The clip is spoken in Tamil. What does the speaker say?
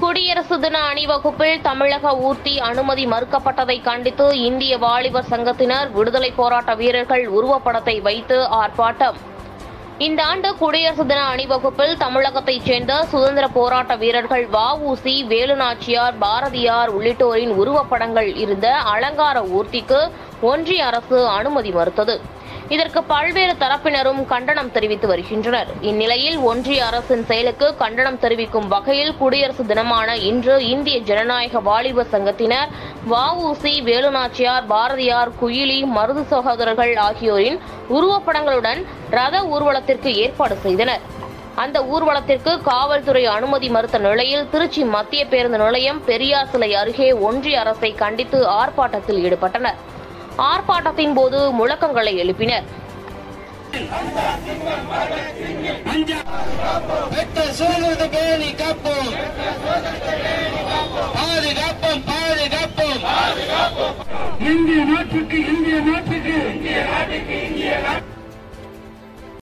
குடியரசு தின அணிவகுப்பில் தமிழக ஊர்த்தி அனுமதி மறுக்கப்பட்டதை கண்டித்து இந்திய வாலிபர் சங்கத்தினர் விடுதலை போராட்ட வீரர்கள் உருவப்படத்தை வைத்து ஆர்ப்பாட்டம். இந்த ஆண்டு குடியரசு தின அணிவகுப்பில் தமிழகத்தைச் சேர்ந்த சுதந்திர போராட்ட வீரர்கள் வஉசி வேலுநாச்சியார் பாரதியார் உள்ளிட்டோரின் உருவப்படங்கள் இருந்த அலங்கார ஊர்த்திக்கு ஒன்றிய அரசு அனுமதி மறுத்தது. இதற்கு பல்வேறு தரப்பினரும் கண்டனம் தெரிவித்து வருகின்றனர். இந்நிலையில் ஒன்றிய அரசின் செயலுக்கு கண்டனம் தெரிவிக்கும் வகையில் குடியரசு தினமான இன்று இந்திய ஜனநாயக வாலிபர் சங்கத்தினர் வஉசி வேலுநாச்சியார் பாரதியார் குயிலி மருது சகோதரர்கள் ஆகியோரின் உருவப்படங்களுடன் ரத ஊர்வலத்திற்கு ஏற்பாடு செய்தனர். அந்த ஊர்வலத்திற்கு காவல்துறை அனுமதி மறுத்த நிலையில் திருச்சி மத்திய பேருந்து நிலையம் பெரியார் சிலை அருகே ஒன்றிய அரசை கண்டித்து ஆர்ப்பாட்டத்தில் ஈடுபட்டனர். ஆர்ப்பாட்டத்தின் போது முழக்கங்களை எழுப்பினர். பெற்ற சுதந்திரத்தை இந்திய நாட்டுக்கு பாதுகாப்போம் இந்திய நாட்டுக்கு இந்திய நாட்டுக்கு.